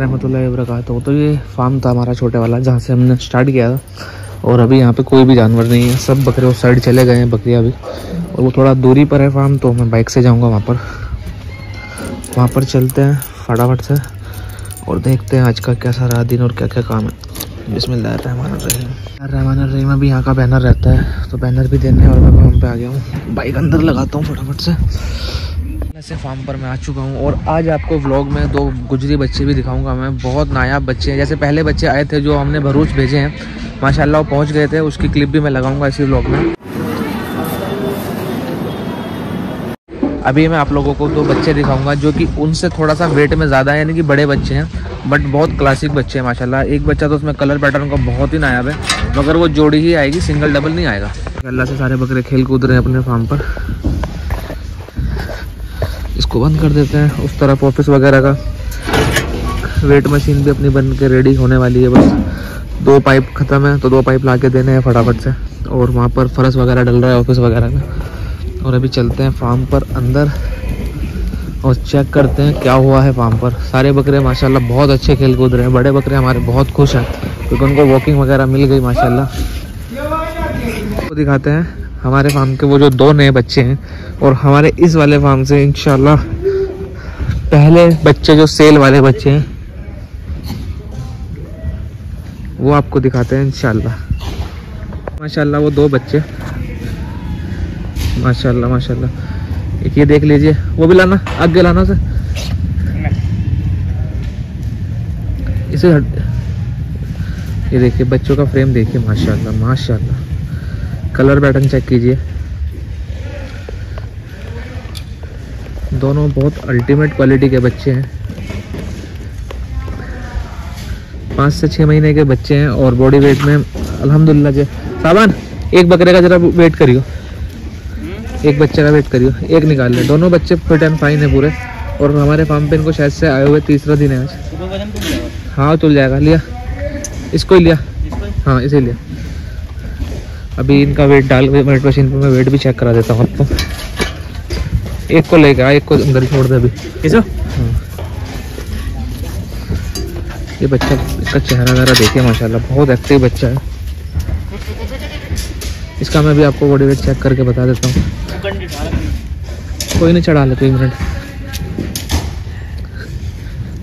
रहमतुल्लाह तो तो ये फार्म था हमारा छोटे वाला, जहाँ से हमने स्टार्ट किया था। और अभी यहाँ पे कोई भी जानवर नहीं है। सब बकरे उस साइड चले गए हैं, बकरियाँ भी। और वो थोड़ा दूरी पर है फार्म तो मैं बाइक से जाऊँगा वहाँ पर। वहाँ पर चलते हैं फटाफट से और देखते हैं आज का कैसा रहा दिन और क्या क्या काम है। जिसमें रहमान रहीम रहमान रहीम अभी यहाँ का बैनर रहता है तो बैनर भी देने और मैं वहाँ पे आ गया हूँ। बाइक अंदर लगाता हूँ फटाफट से। ऐसे फार्म पर मैं आ चुका हूँ और आज आपको व्लॉग में दो गुजरी बच्चे भी दिखाऊँगा मैं। बहुत नायाब बच्चे हैं। जैसे पहले बच्चे आए थे जो हमने भरूच भेजे हैं, माशाल्लाह वो पहुँच गए थे, उसकी क्लिप भी मैं लगाऊँगा इसी व्लॉग में। अभी मैं आप लोगों को दो बच्चे दिखाऊँगा जो कि उनसे थोड़ा सा वेट में ज़्यादा है, यानी कि बड़े बच्चे हैं बट बहुत क्लासिक बच्चे हैं, माशाल्लाह। एक बच्चा तो उसमें कलर पैटर्न का बहुत ही नायाब है, मगर वो जोड़ी ही आएगी सिंगल डबल नहीं आएगा। अल्लाह से सारे बकरे खेल कूद रहे हैं अपने फार्म पर। इसको बंद कर देते हैं उस तरफ़ ऑफ़िस वगैरह का। वेट मशीन भी अपनी बन के रेडी होने वाली है, बस दो पाइप ख़त्म है तो दो पाइप ला के देने हैं फटाफट से। और वहाँ पर फर्श वगैरह डल रहा है ऑफ़िस वगैरह का। और अभी चलते हैं फार्म पर अंदर और चेक करते हैं क्या हुआ है फार्म पर। सारे बकरे माशाल्लाह बहुत अच्छे खेल कूद रहे हैं, बड़े बकरे हमारे बहुत खुश हैं, क्योंकि उनको वॉकिंग वगैरह मिल गई, माशाल्लाह। दिखाते हैं। हमारे फार्म के वो जो दो नए बच्चे हैं और हमारे इस वाले फार्म से इनशाला पहले बच्चे जो सेल वाले बच्चे हैं, वो आपको दिखाते हैं इनशाला माशाल्लाह वो दो बच्चे। माशाल्लाह माशाल्लाह। एक ये देख लीजिए, वो भी लाना, आगे लाना से इसे ये देखिए, बच्चों का फ्रेम देखिए, माशाल्लाह माशाल्लाह। कलर पैटर्न चेक कीजिए। दोनों बहुत अल्टीमेट क्वालिटी के बच्चे हैं। पाँच से छः महीने के बच्चे हैं और बॉडी वेट में अल्हम्दुलिल्लाह जो साबान एक बकरे का जरा वेट करियो। एक बच्चे का वेट करियो। एक निकाल ले। दोनों बच्चे फिट एंड फाइन है पूरे। और हमारे फार्म पे इनको शायद से आए हुए तीसरा दिन है आज। हाँ तुल जाएगा लिया। इसको ही लिया। हाँ? इसे लिया। अभी इनका वेट डाल वेट मशीन पे मैं वेट भी चेक करा देता हूँ आपको। एक को लेके आ एक को अंदर छोड़ दे अभी। हाँ। ये बच्चा इसका चेहरा वगैरह देखिए माशाल्लाह बहुत एक्टिव बच्चा है। इसका मैं भी आपको बॉडी वेट चेक करके बता देता हूँ। कोई नहीं चढ़ा लेते एक मिनट।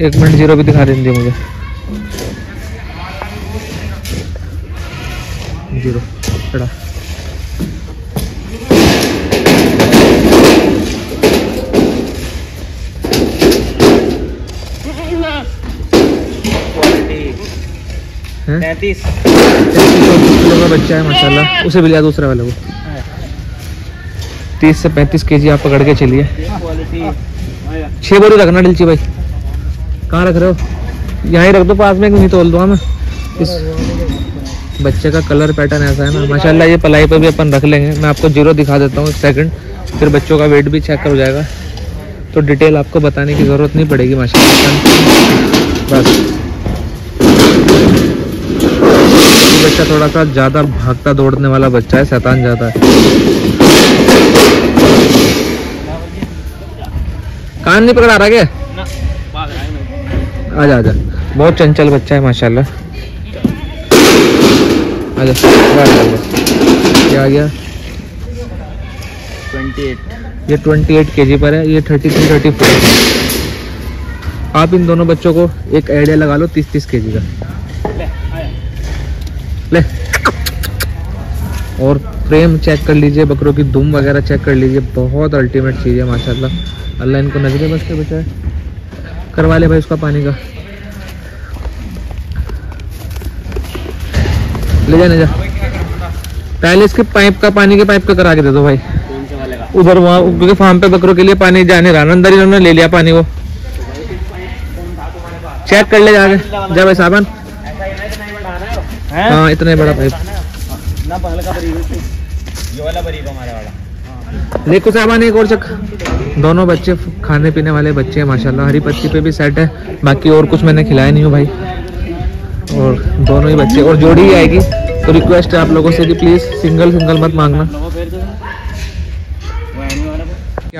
एक मिनट ज़ीरो भी दिखा देंगे मुझे। ज़ीरो चढ़ा तैतीस। किलो का बच्चा है माशाल्लाह। उसे भी लिया दूसरा वाले को तीस से पैंतीस के जी आप पकड़ के चलिए। छः बोरी रखना डिलची भाई। कहाँ रख रहे हो? यहाँ ही रख दो पास में नहीं तोल दो हमें इस बच्चे का कलर पैटर्न ऐसा है ना माशाल्लाह ये पलाई पे भी अपन रख लेंगे। मैं आपको ज़ीरो दिखा देता हूँ सेकंड फिर बच्चों का वेट भी चेक कर जाएगा। तो डिटेल आपको बताने की ज़रूरत नहीं पड़ेगी माशाल्लाह बस। ये बच्चा थोड़ा सा ज़्यादा भागता दौड़ने वाला बच्चा है शैतान ज़्यादा है। कान नहीं पकड़ा रहा क्या? आजा आजा। बहुत चंचल बच्चा है माशाल्लाह। आ जा क्या आ गया? 28 ये 28 केजी पर है ये 33 34 आप इन दोनों बच्चों को एक आइडिया लगा लो 30 30 केजी का। ले और फ्रेम चेक कर लीजिए बकरों की दुम वगैरह चेक कर लीजिए। बहुत अल्टीमेट चीज़ है माशाल्लाह। अल्लाह इनको नजरे बस के बचाए। करवा ले भाई उसका पानी का। ले जाने जा। पहले इसके पाइप का, पानी के पाइप का करा के दे दो भाई। उधर वहाँ, क्योंकि फार्म पे बकरों के लिए पानी जाने रहा अंदर इन्होंने ले लिया पानी वो चेक कर ले जाके जा भाई साबन हाँ इतना ही बड़ा पाइप। देखो सामान, एक और चक दोनों बच्चे, खाने पीने वाले बच्चे हैं, माशाल्लाह। हरी पत्ती पे भी सेट है। बाकी और कुछ मैंने खिलाया नहीं हूँ भाई। और दोनों ही बच्चे, और जोड़ी ही आएगी। तो रिक्वेस्ट है आप लोगों से कि प्लीज़ सिंगल सिंगल मत मांगना।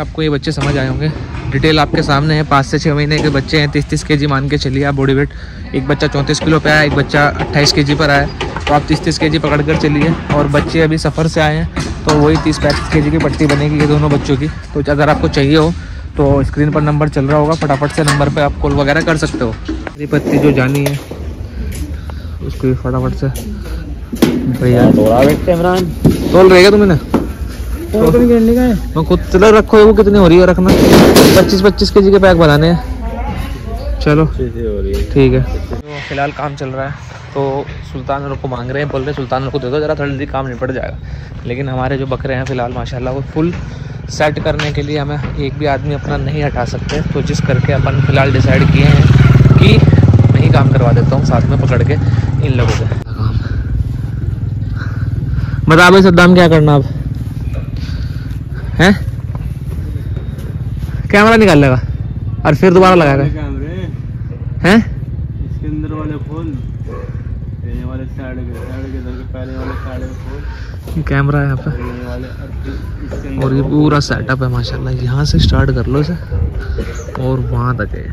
आपको ये बच्चे समझ आए होंगे। डिटेल आपके सामने है। पाँच से छः महीने के बच्चे हैं। तीस तीस के जी मान के चलिए आप बॉडी वेट एक बच्चा चौंतीस किलो पे आया, एक बच्चा अट्ठाईस के जी पर आया। तो आप तीस तीस के जी पकड़ कर चलिए। और बच्चे अभी सफ़र से आए हैं तो वही तीस पैंतीस के जी की पट्टी बनेगी ये दोनों बच्चों की। तो अगर आपको चाहिए हो तो स्क्रीन पर नंबर चल रहा होगा। फटाफट से नंबर पर आप कॉल वगैरह कर सकते हो। पत्ती जो जानी है, उसको फटाफट से तोल रहेगा तुम्हें तो मैं खुद चलो रखो वो कितनी हो रही है रखना। पच्चीस पच्चीस के जी के पैक बनाने हैं। चलो। ठीक है। तो फ़िलहाल काम चल रहा है। तो सुल्तान को मांग रहे हैं बोल रहे हैं सुल्तान को दे दो ज़रा जल्दी काम निपट जाएगा। लेकिन हमारे जो बकरे हैं फ़िलहाल माशाल्लाह वो फुल सेट करने के लिए हमें एक भी आदमी अपना नहीं हटा सकते। तो जिस करके अपन फ़िलहाल डिसाइड किए हैं कि मैं ही काम करवा देता हूँ साथ में पकड़ के इन लोगों से बता भाई सद्दाम क्या करना अब? हैं? कैमरा निकाल लेगा और फिर दोबारा लगाएगा हैं। इसके अंदर वाले खोल। पहले वाले साइड के साइड के इधर के पहले वाले साइड के खोल। कैमरा है यहाँ पे। और ये पूरा सेटअप है माशाल्लाह। यहाँ से स्टार्ट कर लो इसे। और वहाँ तक है।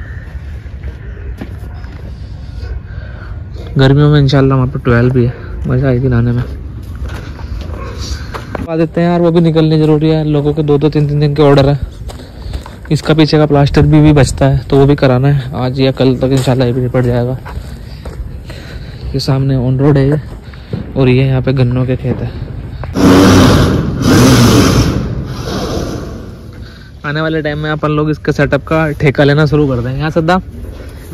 गर्मियों में इंशाल्लाह वहाँ पे ट्वेल्व भी है। मज़ा आएगी नहाने में। आ देते हैं यार वो भी निकलनी ज़रूरी है। लोगों के दो दो तीन तीन दिन के ऑर्डर है। इसका पीछे का प्लास्टर भी, भी बचता है तो वो भी कराना है। आज या कल तक इंशाल्लाह ये भी निपट जाएगा। ये सामने ऑन रोड है और ये यहाँ पे गन्नों के खेत है। आने वाले टाइम में अपन लोग इसके सेटअप का ठेका लेना शुरू कर देंगे। यहाँ सद्दा?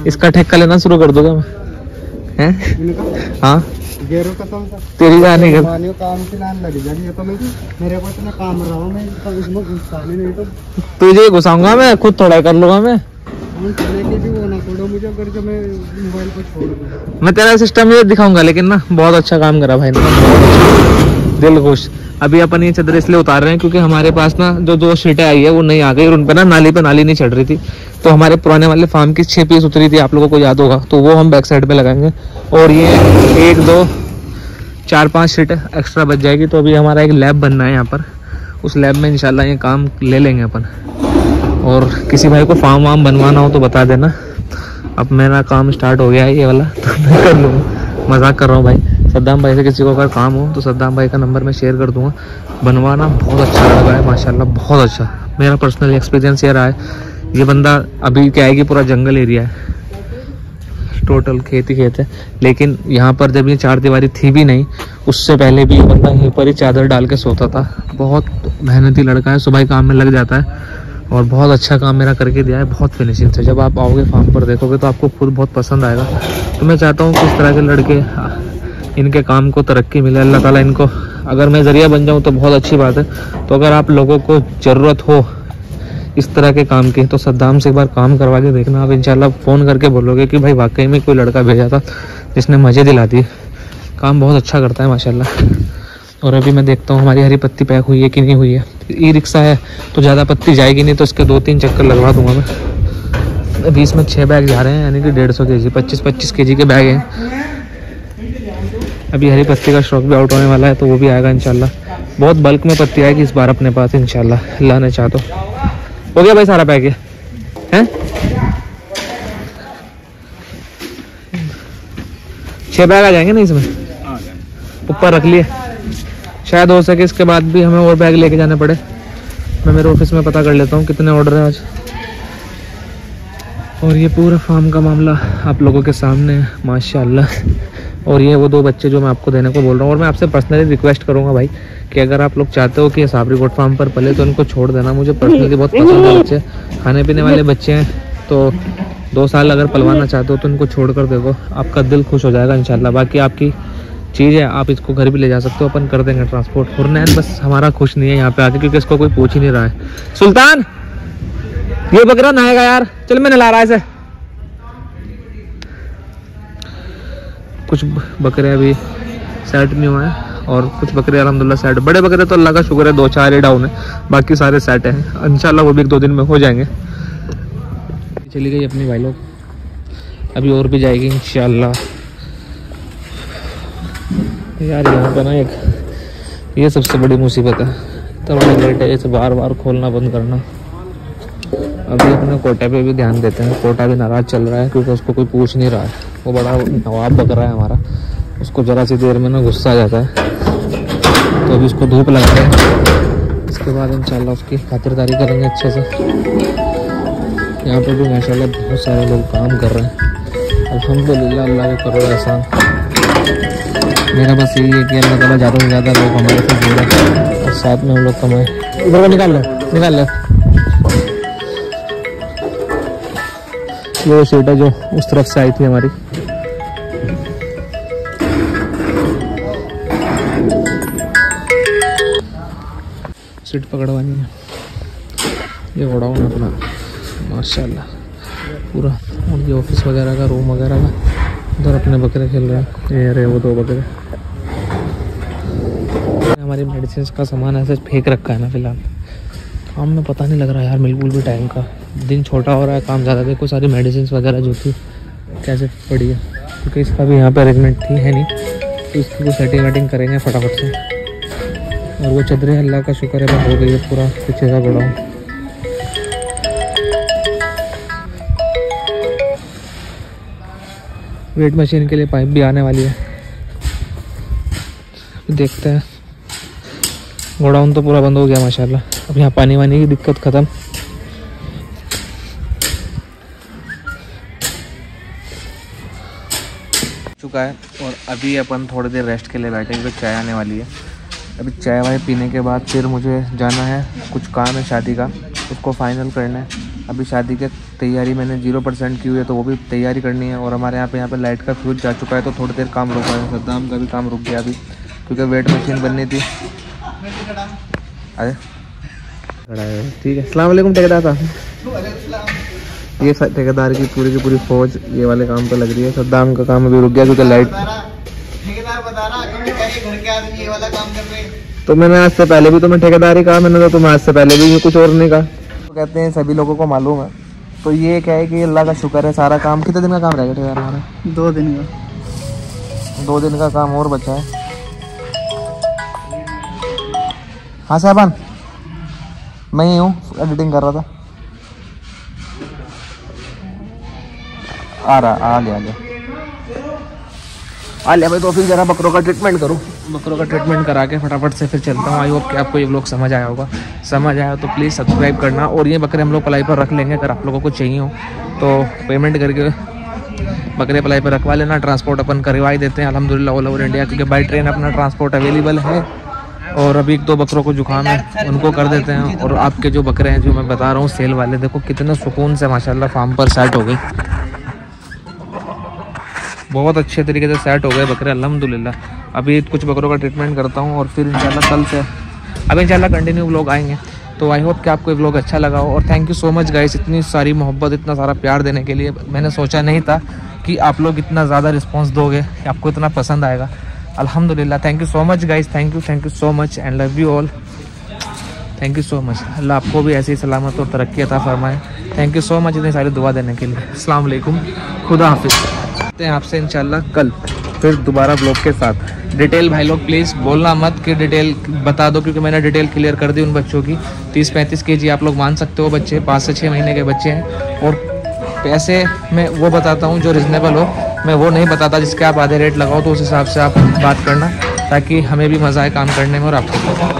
इसका ठेका लेना शुरू कर दोगे हैं? हाँ? गेरो था तेरी जाने का मानियो काम की लग तो मैं मेरे को इतना काम रहा हूँ मैं तो इसमें नहीं तो। तुझे घुसाऊँगा मैं खुद थोड़ा कर लूँगा मैं। मैं मोबाइल को छोड़ दूँ। मैं तेरा सिस्टम ये दिखाऊँगा लेकिन ना बहुत अच्छा काम करा भाई ने। दिल खुश। अभी अपन ये चादर इसलिए उतार रहे हैं क्योंकि हमारे पास ना जो दो शीटें आई है, वो नहीं आ गई और उन पे ना नाली पे नाली नहीं चढ़ रही थी। तो हमारे पुराने वाले फार्म की छह पीस उतरी थी, आप लोगों को याद होगा। तो वो हम बैक साइड पे लगाएँगे। और ये एक, दो, चार, पाँच सीट एक्स्ट्रा बच जाएगी। तो अभी हमारा एक लैब बनना है यहाँ पर। उस लैब में इंशाल्लाह ये काम ले लेंगे अपन। और किसी भाई को फार्म वार्म बनवाना हो तो बता देना। अब मेरा काम स्टार्ट हो गया है ये वाला तो मैं कर लूँगा। मज़ाक कर रहा हूँ भाई। सद्दाम भाई से किसी को अगर काम हो तो सद्दाम भाई का नंबर मैं शेयर कर दूँगा। बनवाना बहुत अच्छा लगा है, माशाल्लाह बहुत अच्छा। मेरा पर्सनल एक्सपीरियंस ये रहा है, ये बंदा अभी क्या है कि पूरा जंगल एरिया है। टोटल खेत ही खेत है। लेकिन यहाँ पर जब ये चार दीवारी थी भी नहीं, उससे पहले भी ये बंदा यहीं पर ही चादर डाल के सोता था। बहुत मेहनती लड़का है, सुबह काम में लग जाता है। और बहुत अच्छा काम मेरा करके दिया है, बहुत फिनिशिंग से। जब आप आओगे फार्म पर देखोगे तो आपको खुद बहुत पसंद आएगा। तो मैं चाहता हूँ किस तरह के लड़के इनके काम को तरक्की मिले, अल्लाह ताला इनको, अगर मैं ज़रिया बन जाऊँ तो बहुत अच्छी बात है। तो अगर आप लोगों को ज़रूरत हो इस तरह के काम की तो सद्दाम से एक बार काम करवा के देखना। आप इंशाल्लाह फ़ोन करके बोलोगे कि भाई वाकई में कोई लड़का भेजा था जिसने मज़े दिला दिए। काम बहुत अच्छा करता है, माशाल्लाह। और अभी मैं देखता हूँ हमारी हरी पत्ती पैक हुई है कि नहीं हुई है। ई रिक्शा है तो ज़्यादा पत्ती जाएगी नहीं तो इसके दो तीन चक्कर लगवा दूँगा मैं। अभी इसमें छः बैग जा रहे हैं, यानी कि डेढ़ सौ के जी पच्चीस पच्चीस के जी के बैग हैं। अभी हरी पत्ती का स्टॉक भी आउट होने वाला है तो वो भी आएगा इंशाल्लाह। बहुत बल्क में पत्ती आएगी इस बार अपने पास, इंशाल्लाह। अल्लाह ने चाह तो। हो गया भाई सारा पैक है? छः बैग आ जाएँगे ना इसमें? ऊपर रख लिए। शायद हो सके इसके बाद भी हमें और बैग लेके जाने पड़े। मैं मेरे ऑफ़िस में पता कर लेता हूँ कितने ऑर्डर हैं आज। और ये पूरा फार्म का मामला आप लोगों के सामने है, माशाल्लाह। और ये वो दो बच्चे जो मैं आपको देने को बोल रहा हूँ। और मैं आपसे पर्सनली रिक्वेस्ट करूँगा भाई कि अगर आप लोग चाहते हो कि साबरी गोट फार्म पर पले तो उनको छोड़ देना। मुझे पर्सनली बहुत पसंद है बच्चे। खाने पीने वाले बच्चे हैं तो दो साल अगर पलवाना चाहते हो तो उनको छोड़ कर देखो आपका दिल खुश हो जाएगा, इंशाल्लाह। बाकी आपकी चीज़ है, आप इसको घर भी ले जा सकते हो, अपन कर देंगे ट्रांसपोर्ट हुरनैन बस हमारा खुश नहीं है यहाँ पे आके, क्योंकि इसको कोई पूछ ही नहीं रहा है। सुल्तान, ये बकरा नहाएगा यार। चल, मैं नला रहा है इसे। कुछ बकरे अभी सेट नहीं हुए हैं और कुछ बकरे अलहमदिल्ला सेट बड़े बकरे तो अल्लाह का शुक्र है दो चार ही डाउन है, बाकी सारे सेट हैं। इंशाल्लाह वो भी एक दो दिन में हो जाएँगे। चली गई अपनी भाई लोग अभी और भी जाएगी इंशाल्लाह। यार यहाँ पे ना एक, ये सबसे बड़ी मुसीबत है। तो लेट है, इसे बार बार खोलना बंद करना। अभी अपने कोटे पे भी ध्यान देते हैं। कोटा भी नाराज़ चल रहा है क्योंकि उसको कोई पूछ नहीं रहा है। वो बड़ा नवाब बक रहा है हमारा। उसको ज़रा सी देर में ना गुस्सा आ जाता है। तो अभी उसको धूप लगा रहे हैं। इसके बाद इंशाल्लाह उसकी खातिरदारी करेंगे अच्छे से। यहाँ पर भी माशाल्लाह बहुत सारे लोग काम कर रहे हैं। अल्हम्दुलिल्लाह, अल्लाह के करो एहसान। मेरा बस यही है कि अल्लाह ताला ज़्यादा से ज़्यादा लोग हमारे से जुड़े। और साथ में हम लोग कमाएँ। इधर निकाल लो निकाल लो। वो सीट है जो उस तरफ़ से आई थी हमारी। सीट पकड़वानी है। ये गोडाउन है अपना। माशाल्लाह। पूरा ये ऑफ़िस वगैरह का, रूम वगैरह का। उधर अपने बकरे खेल रहे हैं। ये रहे वो दो बकरे। हमारी मेडिसिन का सामान ऐसे फेंक रखा है ना फ़िलहाल। काम में पता नहीं लग रहा यार, बिल्कुल भी टाइम का। दिन छोटा हो रहा है, काम ज़्यादा देखो सारी मेडिसिन वगैरह जो थी, कैसे पड़ी है? क्योंकि इसका भी यहाँ पे अरेंजमेंट थी, है नहीं। तो इसकी भी सेटिंग वेटिंग करेंगे फटाफट से। और वो चदरे अल्लाह का शुक्र है हो गई है पूरा, पीछे का गोडाउन वेट मशीन के लिए पाइप भी आने वाली है। देखते हैं। गोडाउन तो पूरा बंद हो गया, माशाल्लाह। अब यहाँ पानी वानी की दिक्कत ख़त्म। चुका है और अभी अपन थोड़ी देर रेस्ट के लिए बैठेंगे चाय आने वाली है। अभी चाय वाय पीने के बाद फिर मुझे जाना है कुछ काम है शादी का उसको फाइनल करना है। अभी शादी की तैयारी मैंने ज़ीरो परसेंट की हुई है तो वो भी तैयारी करनी है और हमारे यहाँ पे यहाँ पे लाइट का फ्यूज जा चुका है तो थोड़ी देर काम रुका है। सद्दाम का भी काम रुक गया अभी क्योंकि वेट मशीन बननी थी। अरे ठीक है अस्सलाम वालेकुम ठेकेदार साहब ये ठेकेदार की पूरी की पूरी फौज ये वाले काम पे लग रही है। सद्दाम का काम अभी रुक गया क्योंकि लाइट ठेकेदार बता रहा तुमने कहे घर के आदमी ये वाला काम कर रहे हैं। तो मैंने आज से पहले भी तुम्हें ठेकेदारी कहा मैंने तो तुम्हें आज से पहले भी कुछ और नहीं कहा। तो कहते हैं सभी लोगों को मालूम है। तो ये क्या है कि अल्लाह का शुक्र है सारा काम कितने दिन का काम रहेगा ठेकेदार हमारा दो दिन का। दो दिन का काम और बचा है। हाँ साहबान मैं ही हूँ एडिटिंग कर रहा था। आ रहा, आ लिया आ आ लिया भाई तो फिर जरा बकरों का ट्रीटमेंट करो। बकरों का ट्रीटमेंट करा के फटाफट से फिर चलता हूँ। आई होप कि आपको ये ब्लॉग समझ आया होगा। समझ आया तो प्लीज़ सब्सक्राइब करना। और ये बकरे हम लोग पलाई पर रख लेंगे, अगर आप लोगों को चाहिए हो। तो पेमेंट करके बकरे पलाई पर रखवा लेना। ट्रांसपोर्ट अपन करवा ही देते हैं। अलहमदिल्ला ऑल ओवर इंडिया क्योंकि बाई ट्रेन अपना ट्रांसपोर्ट अवेलेबल है। और अभी एक दो बकरों को जुकाम है, उनको कर देते हैं। और आपके जो बकरे हैं, जो मैं बता रहा हूँ सेल वाले, देखो कितने सुकून से माशाल्लाह फार्म पर सेट हो गई। बहुत अच्छे तरीके से सेट हो गए बकरे, अल्हम्दुलिल्लाह। अभी कुछ बकरों का ट्रीटमेंट करता हूँ और फिर इंशाल्लाह कल से, अब इंशाल्लाह कंटिन्यू ब्लॉग आएँगे। तो आई होप कि आपको ये ब्लॉग अच्छा लगा हो और thank you so much guys इतनी सारी मोहब्बत, इतना सारा प्यार देने के लिए। मैंने सोचा नहीं था कि आप लोग इतना ज़्यादा रिस्पॉन्स दोगे, आपको इतना पसंद आएगा। अल्हम्दुलिल्लाह thank you so much guys thank you thank you so much and love you all thank you so much अल्लाह आपको भी ऐसी सलामत और तरक्की अता फरमाए। थैंक यू सो मच इतनी सारी दुआ देने के लिए। वालेकुम खुदा हाफिज़। मिलते हैं आपसे इंशाल्लाह कल, फिर दोबारा ब्लॉग के साथ डिटेल भाई लोग प्लीज़ बोलना मत कि डिटेल बता दो, क्योंकि मैंने डिटेल क्लियर कर दी उन बच्चों की तीस पैंतीस के जी आप लोग मान सकते हो बच्चे, पाँच से छः महीने के बच्चे हैं और पैसे मैं वो बताता हूँ जो रिजनेबल हो, मैं वो नहीं बताता जिसके आप आधे रेट लगाओ तो उस हिसाब से आप बात करना, ताकि हमें भी मज़ा आए काम करने में और आपको।